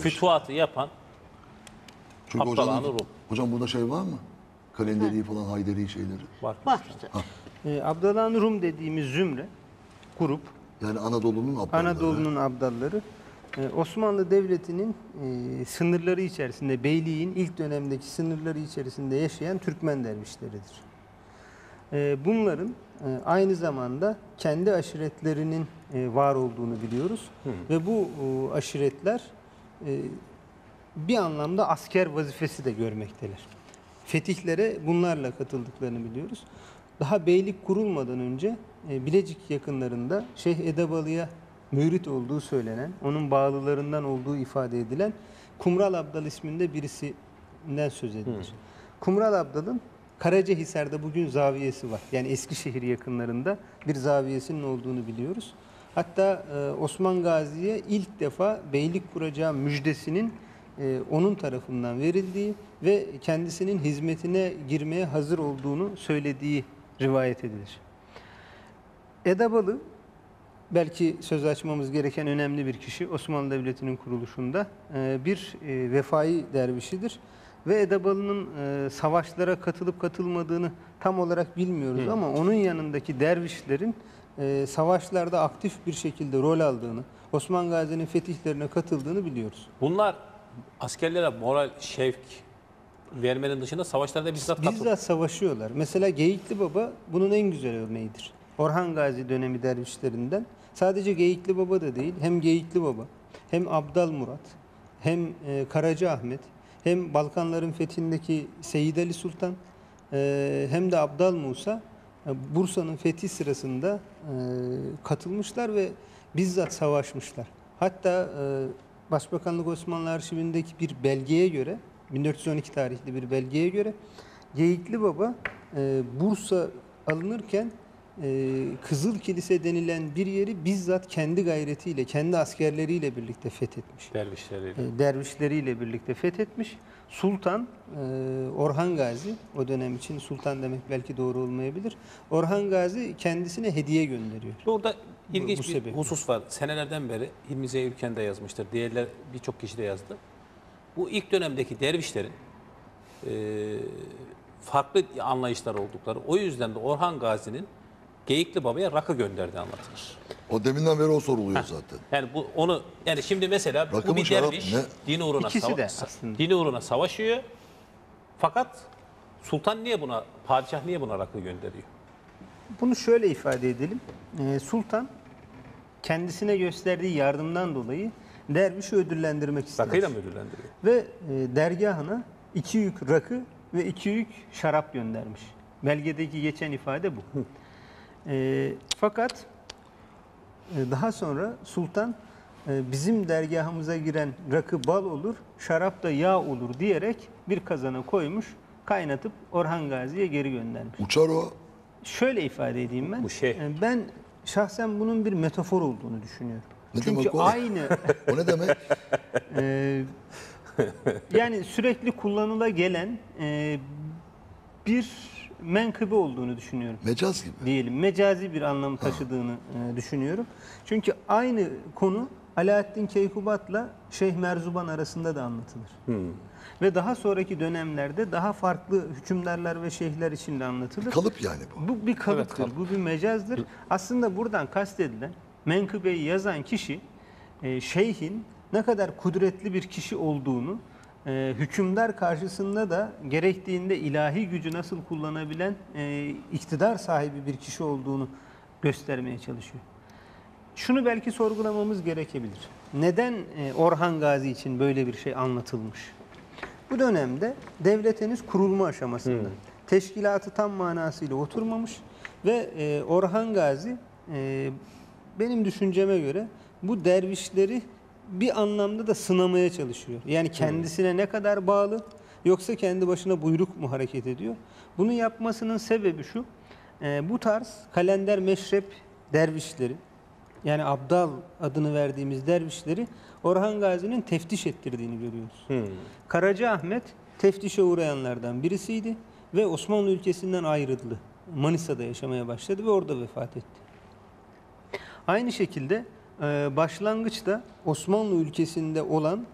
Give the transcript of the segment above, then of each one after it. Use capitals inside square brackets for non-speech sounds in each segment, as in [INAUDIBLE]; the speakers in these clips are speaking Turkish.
fütuhatı yapan Çünkü hocam, Rum. hocam burada şey var mı? Kalenderi falan Hayderi şeyleri. var. Var işte. Ee, Abdallah Rum dediğimiz zümre, grup, Yani Anadolu'nun abdalları. Anadolu'nun abdalları e, Osmanlı Devleti'nin e, sınırları içerisinde, beyliğin ilk dönemdeki sınırları içerisinde yaşayan Türkmen dervişleridir. E, Bunların e, aynı zamanda kendi aşiretlerinin e, var olduğunu biliyoruz ve bu e, aşiretler e, bir anlamda asker vazifesi de görmekteler. Fetihlere bunlarla katıldıklarını biliyoruz. Daha beylik kurulmadan önce e, Bilecik yakınlarında Şeyh Edebalı'ya mürit olduğu söylenen, onun bağlılarından olduğu ifade edilen Kumral Abdal isminde birisinden söz edilir. Kumral Abdal'ın Karacahisar'da bugün zaviyesi var. Yani Eskişehir yakınlarında bir zaviyesinin olduğunu biliyoruz. Hatta e, Osman Gazi'ye ilk defa beylik kuracağı müjdesinin e, onun tarafından verildiği ve kendisinin hizmetine girmeye hazır olduğunu söylediği rivayet edilir. Edebalı belki söz açmamız gereken önemli bir kişi Osmanlı Devleti'nin kuruluşunda e, bir vefai dervişidir. Ve Edebalı'nın e, savaşlara katılıp katılmadığını tam olarak bilmiyoruz ama onun yanındaki dervişlerin e, savaşlarda aktif bir şekilde rol aldığını, Osman Gazi'nin fetihlerine katıldığını biliyoruz. Bunlar askerlere moral, şevk vermenin dışında savaşlarda bizzat katıldı. Bizzat savaşıyorlar. Mesela Geyikli Baba bunun en güzel örneğidir. Orhan Gazi dönemi dervişlerinden. Sadece Geyikli Baba da değil, hem Geyikli Baba, hem Abdal Murat, hem e, Karaca Ahmet, hem Balkanların fethindeki Seyyid Ali Sultan, hem de Abdal Musa e, Bursa'nın fethi sırasında e, katılmışlar ve bizzat savaşmışlar. Hatta e, Başbakanlık Osmanlı Arşivindeki bir belgeye göre 1412 tarihli bir belgeye göre Geyikli Baba Bursa alınırken e, Kızıl Kilise denilen bir yeri bizzat kendi gayretiyle, kendi askerleriyle birlikte fethetmiş. Dervişleriyle. E, dervişleriyle birlikte fethetmiş. Sultan e, Orhan Gazi, o dönem için sultan demek belki doğru olmayabilir. Orhan Gazi kendisine hediye gönderiyor. Burada ilginç bu bir sebeple. husus var. Senelerden beri Hilmi Ziya Ülken de yazmıştır. Diğerler birçok kişi de yazdı. Bu ilk dönemdeki dervişlerin e, farklı anlayışlar oldukları. O yüzden de Orhan Gazi'nin Geyikli Baba'ya rakı gönderdiği anlatılır. O deminden beri o soruluyor zaten. Yani bu onu yani şimdi mesela Rakı bu mı, bir şarap derviş ne? dini uğruna İkisi sava- de sa- aslında. dini uğruna savaşıyor. Fakat sultan niye buna padişah niye buna rakı gönderiyor? Bunu şöyle ifade edelim. E, sultan kendisine gösterdiği yardımdan dolayı dervişi ödüllendirmek ister. Rakıyla mı ödüllendiriyor? Ve e, dergahına iki yük rakı ve iki yük şarap göndermiş. Belgedeki geçen ifade bu. [LAUGHS] E, fakat e, daha sonra sultan e, bizim dergahımıza giren rakı bal olur, şarap da yağ olur diyerek bir kazana koymuş, kaynatıp Orhan Gazi'ye geri göndermiş. Uçar o. Şöyle ifade edeyim ben. Bu şey. E, Ben şahsen bunun bir metafor olduğunu düşünüyorum. Ne Çünkü demek o? aynı [LAUGHS] O ne demek? Ee, [LAUGHS] yani sürekli kullanıla gelen e, bir menkıbe olduğunu düşünüyorum. Mecaz gibi. Diyelim mecazi bir anlam taşıdığını e, düşünüyorum. Çünkü aynı konu Alaaddin Keykubat'la Şeyh Merzuban arasında da anlatılır. Ve daha sonraki dönemlerde daha farklı hükümdarlar ve şeyhler için de anlatılır. Kalıp yani bu. Bu bir kalıptır, kalıp. bu bir mecazdır. Aslında buradan kastedilen menkıbeyi yazan kişi e, şeyhin ne kadar kudretli bir kişi olduğunu, e, hükümdar karşısında da gerektiğinde ilahi gücü nasıl kullanabilen e, iktidar sahibi bir kişi olduğunu göstermeye çalışıyor. Şunu belki sorgulamamız gerekebilir. Neden e, Orhan Gazi için böyle bir şey anlatılmış? Bu dönemde devlet henüz kurulma aşamasında. Teşkilatı tam manasıyla oturmamış ve e, Orhan Gazi e, benim düşünceme göre bu dervişleri bir anlamda da sınamaya çalışıyor. Yani kendisine ne kadar bağlı yoksa kendi başına buyruk mu hareket ediyor? Bunu yapmasının sebebi şu. e, bu tarz kalender meşrep dervişleri yani Abdal adını verdiğimiz dervişleri Orhan Gazi'nin teftiş ettirdiğini görüyoruz. Karaca Ahmet teftişe uğrayanlardan birisiydi ve Osmanlı ülkesinden ayrıldı. Manisa'da yaşamaya başladı ve orada vefat etti. Aynı şekilde başlangıçta Osmanlı ülkesinde olan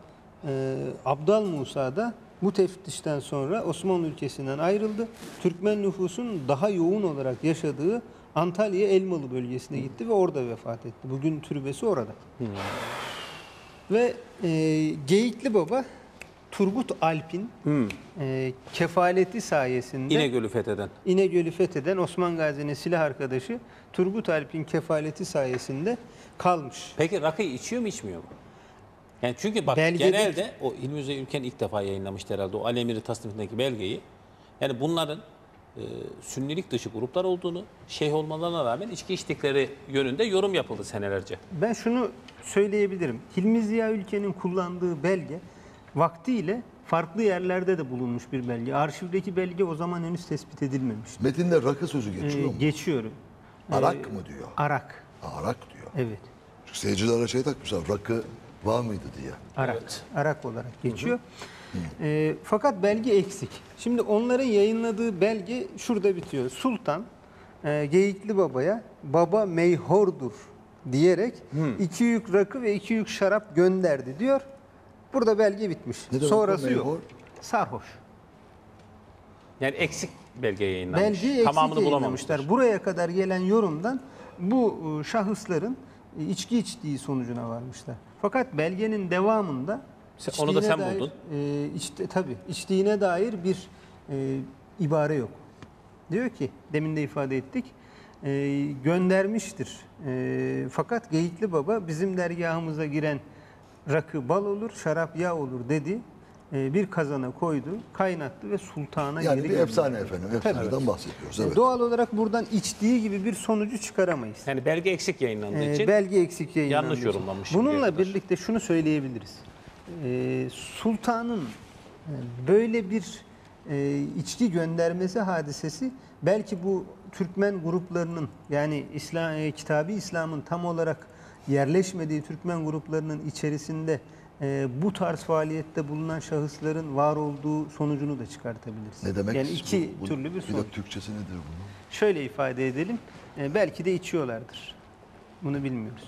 e, Abdal Musa da bu teftişten sonra Osmanlı ülkesinden ayrıldı. Türkmen nüfusun daha yoğun olarak yaşadığı Antalya Elmalı bölgesine gitti ve orada vefat etti. Bugün türbesi orada. Ve e, Geyikli Baba Turgut Alp'in e, kefaleti sayesinde İnegöl'ü fetheden. İnegöl'ü fetheden Osman Gazi'nin silah arkadaşı Turgut Alp'in kefaleti sayesinde kalmış. Peki rakıyı içiyor mu içmiyor mu? Yani çünkü bak Belgede- genelde o İlmi Yüze Ülken ilk defa yayınlamıştı herhalde o Alemiri tasnifindeki belgeyi. Yani bunların e, sünnilik dışı gruplar olduğunu, şeyh olmalarına rağmen içki içtikleri yönünde yorum yapıldı senelerce. Ben şunu söyleyebilirim. Hilmi Ziya Ülken'in kullandığı belge vaktiyle farklı yerlerde de bulunmuş bir belge. Arşivdeki belge o zaman henüz tespit edilmemiş. Metinde rakı sözü geçiyor Ee, mu? geçiyorum. Arak mı diyor? Arak. Arak diyor. Evet. Çünkü seyircilere şey takmışlar, rakı var mıydı diye. Arak. Evet. Arak olarak geçiyor. Ee, fakat belge eksik. Şimdi onların yayınladığı belge şurada bitiyor. Sultan e, Geyikli Baba'ya baba meyhordur diyerek iki yük rakı ve iki yük şarap gönderdi diyor. Burada belge bitmiş. Ne demek Sonrası yok. Sarhoş. Yani eksik belge yayınlanmış. Belgeyi eksik Tamamını yayınlamışlar. bulamamışlar. Buraya kadar gelen yorumdan bu e, şahısların e, içki içtiği sonucuna varmışlar. Fakat belgenin devamında Sen- onu da içtiğine sen dair, buldun. E, içti, tabii içtiğine dair bir e, ibare yok. Diyor ki demin de ifade ettik e, göndermiştir. E, fakat Geyikli Baba bizim dergahımıza giren rakı bal olur, şarap yağ olur dedi. E, bir kazana koydu, kaynattı ve sultana Yani geri bir gönderdi. efsane efendim. Efsaneden bahsediyoruz. E, Evet. Doğal olarak buradan içtiği gibi bir sonucu çıkaramayız. Yani belge eksik yayınlandığı Ee, için belge eksik yayınlandığı yanlış yorumlanmış şimdiye Bununla kadar. birlikte şunu söyleyebiliriz. Ee, sultanın e, böyle bir e, içki göndermesi hadisesi belki bu Türkmen gruplarının yani İslam e, Kitabı İslam'ın tam olarak yerleşmediği Türkmen gruplarının içerisinde e, bu tarz faaliyette bulunan şahısların var olduğu sonucunu da çıkartabiliriz. Ne demek? Yani iki bu- bu- türlü bir Bir sonuç. de Türkçesi nedir bunun? Şöyle ifade edelim. e, belki de içiyorlardır. Bunu bilmiyoruz.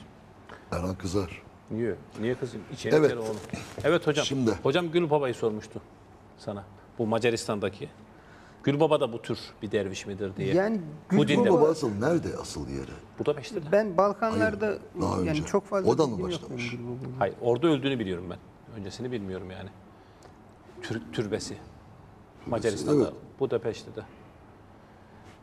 Erhan kızar. Niye? Niye kızım? İçeri Evet. oğlum. Evet hocam. Şimdi- Hocam Gül Baba'yı sormuştu sana. Bu Macaristan'daki. Gül Baba da bu tür bir derviş midir diye. Yani Bu Gül dinde Baba var. asıl nerede asıl yeri? Budapeşte de. Ben Balkanlarda Hayır, daha yani önce. çok fazla Oradan mı bilgim yok başlamış? benim. Hayır orada öldüğünü biliyorum ben. Öncesini bilmiyorum yani. Tür, türbesi. Macaristan'da. evet. Budapeşte'de.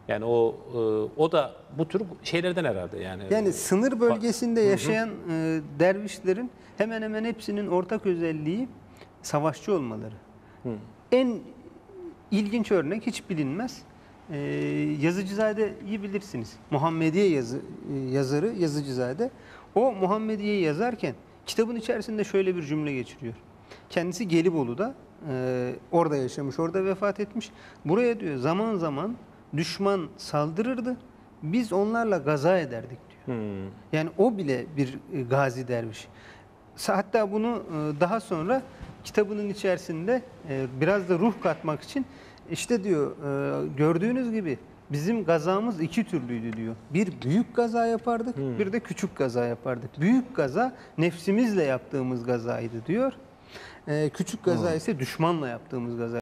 Yani o e, o da bu tür şeylerden herhalde yani. Yani sınır bölgesinde yaşayan e, dervişlerin hemen hemen hepsinin ortak özelliği savaşçı olmaları. En ilginç örnek hiç bilinmez. E, Yazıcızade'yi bilirsiniz. Muhammediye yazı, e, yazarı Yazıcızade. O Muhammediye'yi yazarken kitabın içerisinde şöyle bir cümle geçiriyor. Kendisi Gelibolu'da e, orada yaşamış, orada vefat etmiş. Buraya diyor zaman zaman düşman saldırırdı. Biz onlarla gaza ederdik diyor. Hmm. Yani o bile bir e, gazi derviş. Hatta bunu e, daha sonra kitabının içerisinde e, biraz da ruh katmak için işte diyor e, gördüğünüz gibi bizim gazamız iki türlüydü diyor. Bir büyük gaza yapardık, bir de küçük gaza yapardık. Büyük gaza nefsimizle yaptığımız gazaydı diyor. E, Küçük gaza ise düşmanla yaptığımız gaza.